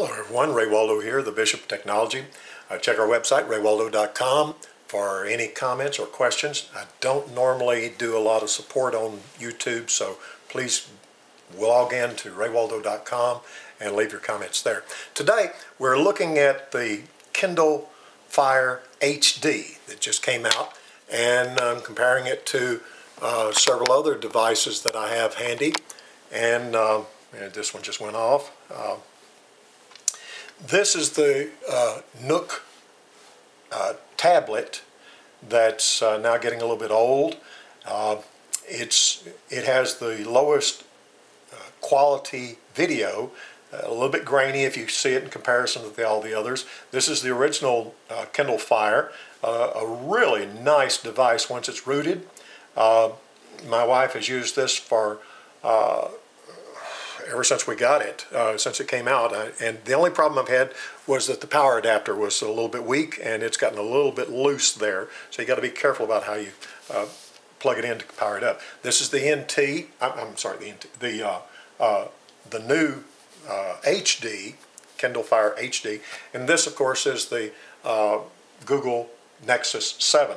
Hello everyone, Ray Waldo here, the Bishop of Technology. Uh, check our website, raywaldo.com, for any comments or questions. I don't normally do a lot of support on YouTube, so please log in to raywaldo.com and leave your comments there. Today, we're looking at the Kindle Fire HD that just came out, and I'm comparing it to uh, several other devices that I have handy, and, uh, and this one just went off. This is the uh, Nook uh, tablet that's uh, now getting a little bit old. Uh, it's it has the lowest uh, quality video, uh, a little bit grainy if you see it in comparison to the, all the others. This is the original Kindle Fire, a really nice device once it's rooted. my wife has used this for ever since we got it, uh, since it came out. Uh, and the only problem I've had was that the power adapter was a little bit weak and it's gotten a little bit loose there. So you got to be careful about how you uh, plug it in to power it up. This is the NT, I'm, I'm sorry, the NT, the, uh, uh, the new HD, uh, Kindle Fire HD. And this, of course, is the Google Nexus 7.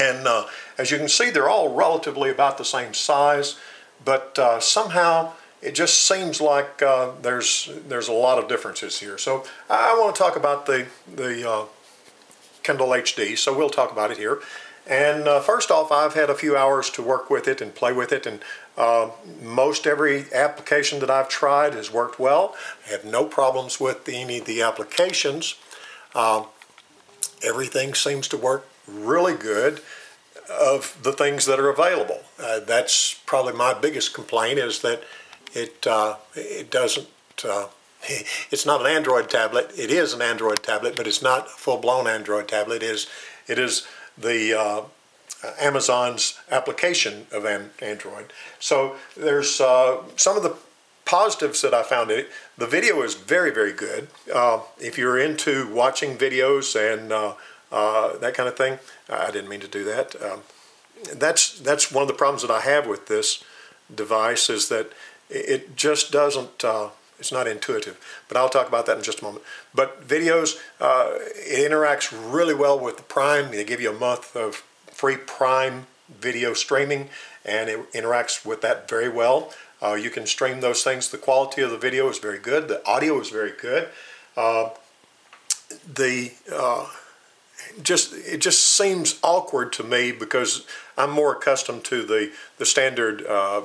And as you can see, they're all relatively about the same size, but somehow it just seems like uh, there's there's a lot of differences here. So I want to talk about the the uh, Kindle HD. So we'll talk about it here. And uh, first off, I've had a few hours to work with it and play with it, and uh, most every application that I've tried has worked well. I have no problems with any of the applications. Um, everything seems to work really good of the things that are available. Uh, that's probably my biggest complaint is that it uh, it doesn't. Uh, it's not an Android tablet. It is an Android tablet, but it's not a full-blown Android tablet. It is it is the uh, Amazon's application of Android. So there's uh, some of the positives that I found it. The video is very very good. Uh, if you're into watching videos and uh, that kind of thing, I didn't mean to do that. Um, that's that's one of the problems that I have with this device is that it just doesn't, uh, it's not intuitive. But I'll talk about that in just a moment. But videos, uh, it interacts really well with the Prime. They give you a month of free Prime video streaming and it interacts with that very well. Uh, you can stream those things. The quality of the video is very good. The audio is very good. Uh, the uh, just it just seems awkward to me because I'm more accustomed to the the standard uh,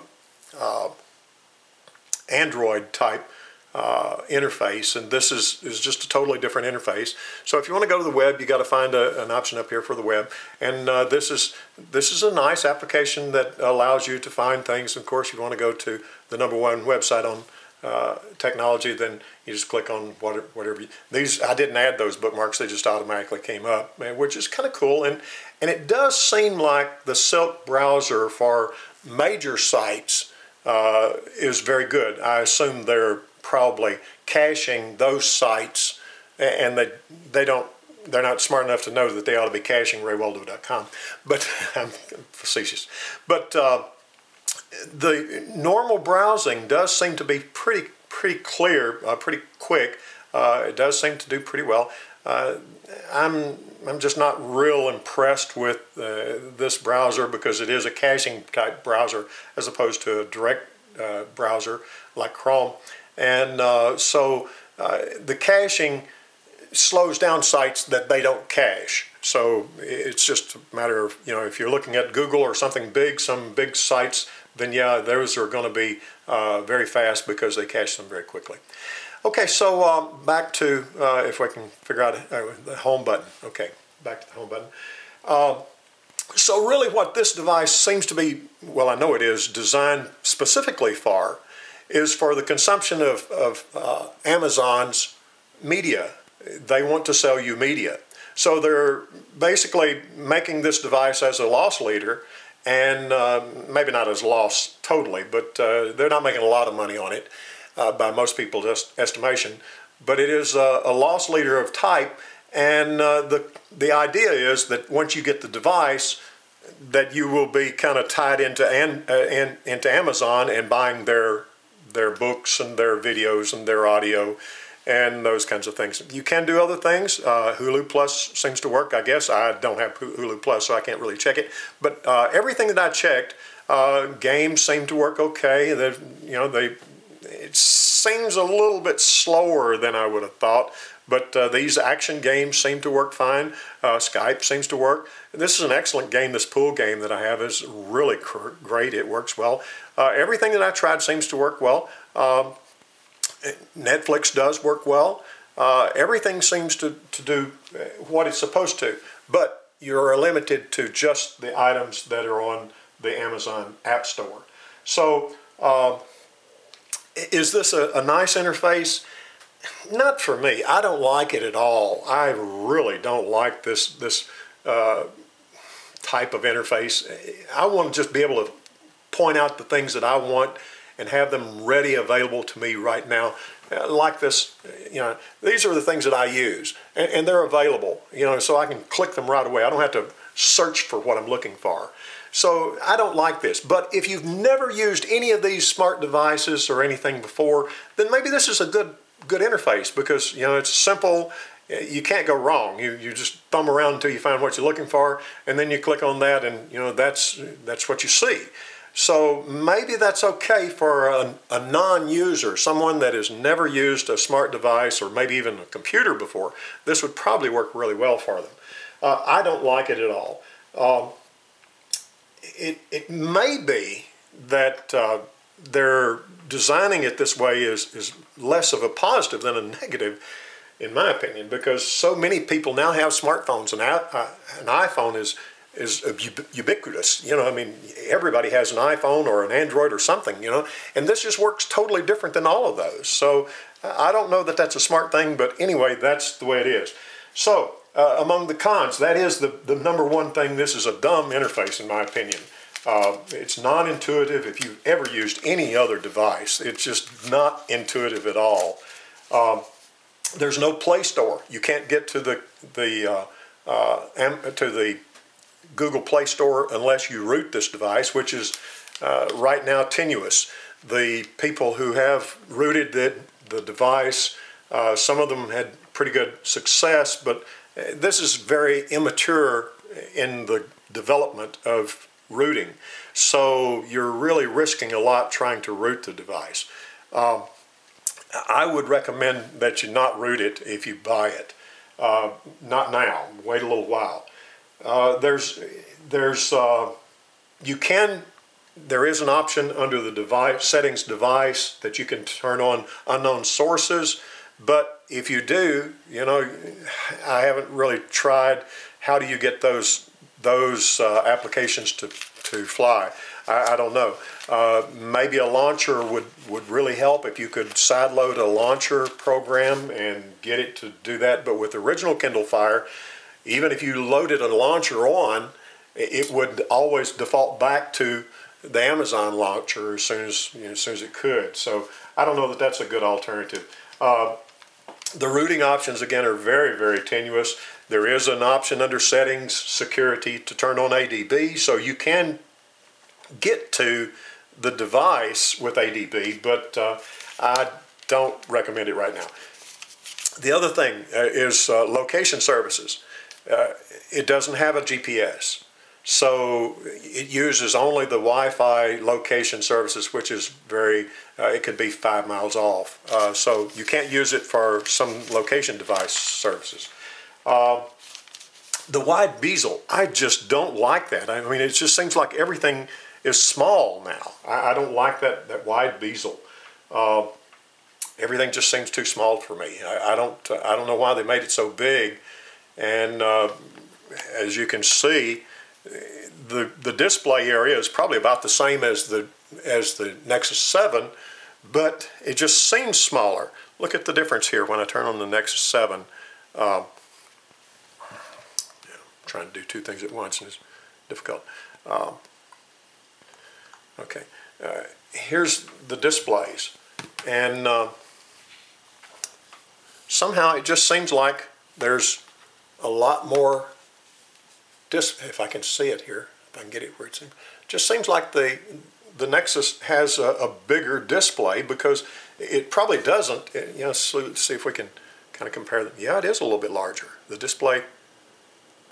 Android type uh, interface and this is, is just a totally different interface. So if you want to go to the web you got to find a, an option up here for the web and uh, this is this is a nice application that allows you to find things. Of course you want to go to the number one website on uh, technology then you just click on whatever, whatever you, these I didn't add those bookmarks they just automatically came up which is kind of cool and and it does seem like the Silk browser for major sites uh, is very good. I assume they're probably caching those sites and they, they don't they're not smart enough to know that they ought to be caching raywaldo.com, but I'm facetious. But uh, the normal browsing does seem to be pretty pretty clear, uh, pretty quick. Uh, it does seem to do pretty well. Uh, I'm I'm just not real impressed with uh, this browser because it is a caching type browser as opposed to a direct uh, browser like Chrome. And uh, so uh, the caching slows down sites that they don't cache. So it's just a matter of, you know, if you're looking at Google or something big, some big sites, then yeah, those are going to be uh, very fast because they cache them very quickly. Okay, so um, back to, uh, if I can figure out uh, the home button. Okay, back to the home button. Uh, so really what this device seems to be, well I know it is, designed specifically for, is for the consumption of, of uh, Amazon's media. They want to sell you media. So they're basically making this device as a loss leader and uh, maybe not as loss totally, but uh, they're not making a lot of money on it uh, by most people's estimation. But it is a, a loss leader of type, and uh, the the idea is that once you get the device, that you will be kind of tied into an, uh, in, into Amazon and buying their their books and their videos and their audio and those kinds of things. You can do other things. Uh, Hulu Plus seems to work, I guess. I don't have Hulu Plus, so I can't really check it. But uh, everything that I checked, uh, games seem to work okay. They, you know, they it seems a little bit slower than I would have thought. But uh, these action games seem to work fine. Uh, Skype seems to work. This is an excellent game. This pool game that I have is really great. It works well. Uh, everything that I tried seems to work well. Um, Netflix does work well. Uh, everything seems to, to do uh, what it's supposed to. But you're limited to just the items that are on the Amazon App Store. So uh, is this a, a nice interface? not for me. I don't like it at all. I really don't like this this uh, type of interface. I want to just be able to point out the things that I want and have them ready available to me right now. Uh, like this, you know, these are the things that I use and, and they're available, you know, so I can click them right away. I don't have to search for what I'm looking for. So I don't like this. But if you've never used any of these smart devices or anything before, then maybe this is a good good interface because you know it's simple. You can't go wrong. You you just thumb around until you find what you're looking for, and then you click on that, and you know that's that's what you see. So maybe that's okay for a, a non-user, someone that has never used a smart device or maybe even a computer before. This would probably work really well for them. Uh, I don't like it at all. Um, it, it may be that uh, they're designing it this way is, is less of a positive than a negative, in my opinion, because so many people now have smartphones, and uh, an iPhone is is ubiquitous. You know, I mean, everybody has an iPhone or an Android or something. You know, and this just works totally different than all of those. So I don't know that that's a smart thing, but anyway, that's the way it is. So uh, among the cons, that is the the number one thing. This is a dumb interface, in my opinion. Uh, it's non-intuitive if you've ever used any other device. It's just not intuitive at all. Um, there's no Play Store. You can't get to the the uh, uh, to the Google Play Store unless you root this device, which is uh, right now tenuous. The people who have rooted the, the device, uh, some of them had pretty good success, but this is very immature in the development of rooting. So you're really risking a lot trying to root the device. Um, I would recommend that you not root it if you buy it. Uh, not now, wait a little while. Uh, there's, there's, uh, you can, there is an option under the device, settings device that you can turn on unknown sources, but if you do, you know, I haven't really tried, how do you get those those uh, applications to, to fly. I, I don't know. Uh, maybe a launcher would, would really help if you could sideload a launcher program and get it to do that. But with original Kindle Fire, even if you loaded a launcher on, it would always default back to the Amazon launcher as soon as, you know, as soon as it could. So I don't know that that's a good alternative. Uh, the rooting options again are very, very tenuous. There is an option under settings, security to turn on ADB, so you can get to the device with ADB, but uh, I don't recommend it right now. The other thing uh, is uh, location services. Uh, it doesn't have a GPS. So it uses only the Wi-Fi location services, which is very, uh, it could be five miles off. Uh, so you can't use it for some location device services. Uh, the wide bezel, I just don't like that. I mean, it just seems like everything is small now. I, I don't like that, that wide bezel. Uh, everything just seems too small for me. I, I, don't, I don't know why they made it so big. And uh, as you can see, the, the display area is probably about the same as the, as the Nexus 7, but it just seems smaller. Look at the difference here when I turn on the Nexus 7. Um, yeah, trying to do two things at once and it's difficult. Um, okay, uh, here's the displays. And uh, somehow it just seems like there's a lot more if I can see it here, if I can get it where it's in, just seems like the the Nexus has a, a bigger display because it probably doesn't. You know, so let's see if we can kind of compare them. Yeah, it is a little bit larger. The display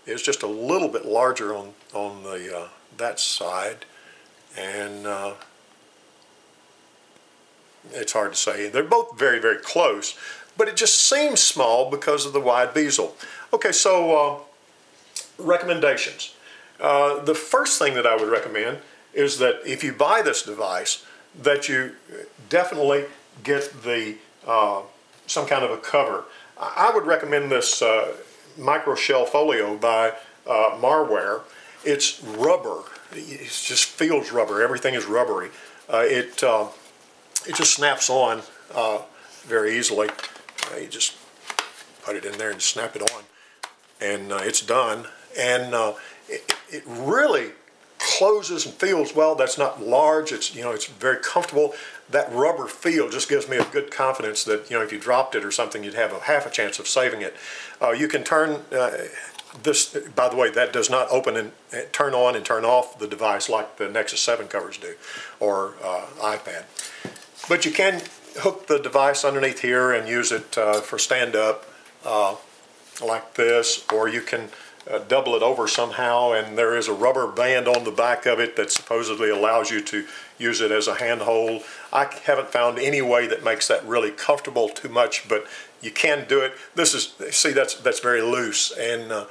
is just a little bit larger on on the uh, that side, and uh, it's hard to say. They're both very very close, but it just seems small because of the wide bezel. Okay, so uh, recommendations. Uh, the first thing that I would recommend is that if you buy this device, that you definitely get the uh, some kind of a cover. I would recommend this uh, micro shell folio by uh, Marware. It's rubber. It just feels rubber. Everything is rubbery. Uh, it uh, it just snaps on uh, very easily. you just put it in there and snap it on, and it's done. And it, it really closes and feels well. That's not large. It's you know it's very comfortable. That rubber feel just gives me a good confidence that you know if you dropped it or something, you'd have a half a chance of saving it. Uh, you can turn uh, this. By the way, that does not open and uh, turn on and turn off the device like the Nexus 7 covers do, or uh, iPad. But you can hook the device underneath here and use it uh, for stand up uh, like this, or you can uh, double it over somehow and there is a rubber band on the back of it that supposedly allows you to use it as a handhold. I haven't found any way that makes that really comfortable too much but you can do it. This is, see that's, that's very loose and uh,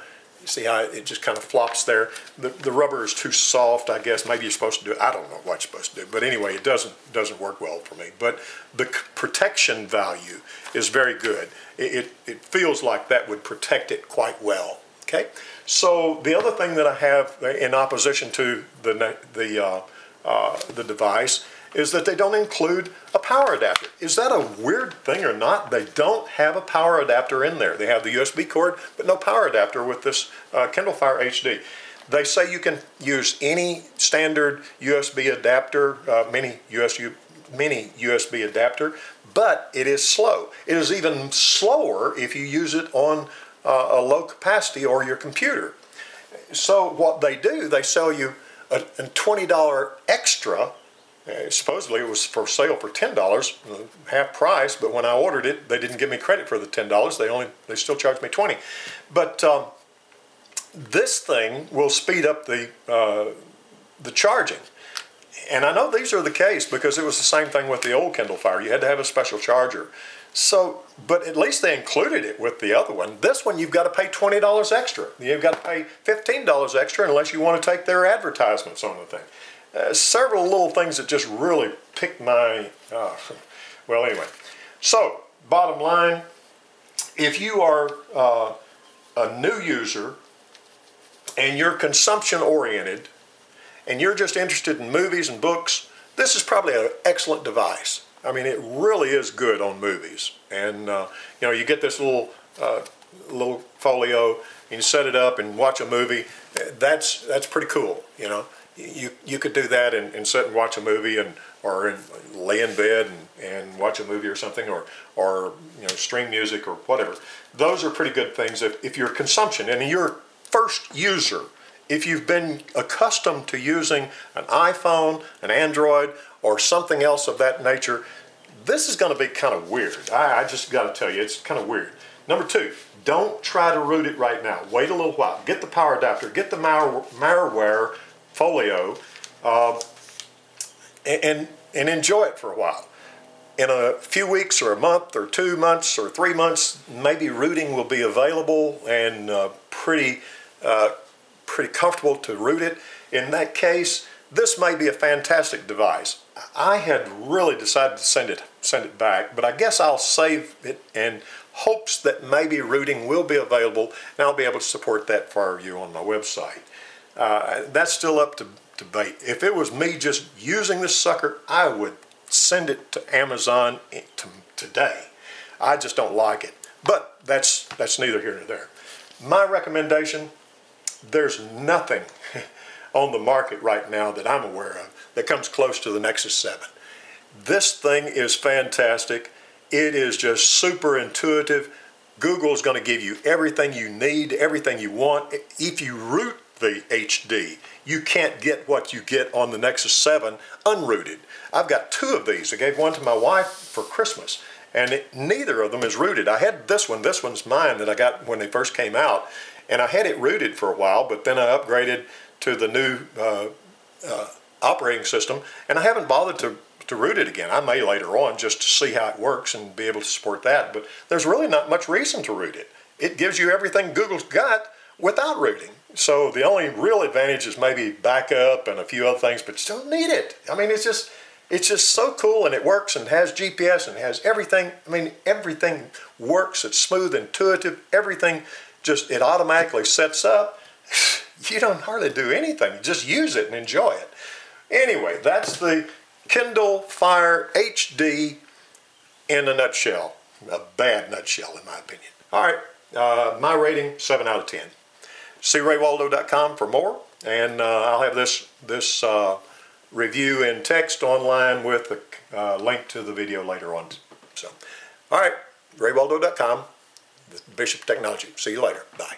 see how it just kind of flops there. The, the rubber is too soft I guess. Maybe you're supposed to do it. I don't know what you're supposed to do but anyway it doesn't, doesn't work well for me. But the protection value is very good. It, it, it feels like that would protect it quite well. Okay, so the other thing that I have in opposition to the the uh, uh, the device is that they don't include a power adapter. Is that a weird thing or not? They don't have a power adapter in there. They have the USB cord, but no power adapter with this uh, Kindle Fire HD. They say you can use any standard USB adapter, uh, mini USB, mini USB adapter, but it is slow. It is even slower if you use it on uh, a low capacity or your computer. So what they do, they sell you a, a $20 extra. Uh, supposedly it was for sale for $10, uh, half price, but when I ordered it, they didn't give me credit for the $10. They only, they still charged me 20. But um, this thing will speed up the, uh, the charging. And I know these are the case because it was the same thing with the old Kindle Fire. You had to have a special charger. So, but at least they included it with the other one. This one, you've got to pay $20 extra. You've got to pay $15 extra unless you want to take their advertisements on the thing. Uh, several little things that just really pick my, uh, well, anyway. So, bottom line, if you are uh, a new user and you're consumption oriented and you're just interested in movies and books, this is probably an excellent device. I mean, it really is good on movies. And, uh, you know, you get this little, uh, little folio and you set it up and watch a movie. That's, that's pretty cool, you know. You, you could do that and, and sit and watch a movie and, or in, lay in bed and, and watch a movie or something or, or, you know, stream music or whatever. Those are pretty good things if, if you're consumption and you're first user if you've been accustomed to using an iPhone, an Android, or something else of that nature, this is going to be kind of weird. I, I just got to tell you, it's kind of weird. Number two, don't try to root it right now. Wait a little while. Get the power adapter. Get the Marware folio, uh, and and enjoy it for a while. In a few weeks, or a month, or two months, or three months, maybe rooting will be available and uh, pretty uh, pretty comfortable to root it. In that case, this may be a fantastic device. I had really decided to send it send it back, but I guess I'll save it in hopes that maybe rooting will be available and I'll be able to support that for you on my website. Uh, that's still up to debate. If it was me just using this sucker, I would send it to Amazon to, today. I just don't like it. But that's, that's neither here nor there. My recommendation, there's nothing on the market right now that I'm aware of that comes close to the Nexus 7. This thing is fantastic. It is just super intuitive. Google is going to give you everything you need, everything you want. If you root the HD. You can't get what you get on the Nexus 7 unrooted. I've got two of these. I gave one to my wife for Christmas, and it, neither of them is rooted. I had this one. This one's mine that I got when they first came out, and I had it rooted for a while, but then I upgraded to the new uh, uh, operating system, and I haven't bothered to to root it again. I may later on just to see how it works and be able to support that, but there's really not much reason to root it. It gives you everything Google's got without rooting. So the only real advantage is maybe backup and a few other things, but you don't need it. I mean, it's just it's just so cool and it works and has GPS and has everything. I mean, everything works. It's smooth, intuitive. Everything just it automatically sets up. You don't hardly do anything. Just use it and enjoy it. Anyway, that's the Kindle Fire HD in a nutshell. A bad nutshell, in my opinion. All right, uh, my rating, 7 out of 10. See raywaldo.com for more, and uh, I'll have this, this uh, review in text online with the uh, link to the video later on. So, all right, raywaldo.com, Bishop Technology. See you later. Bye.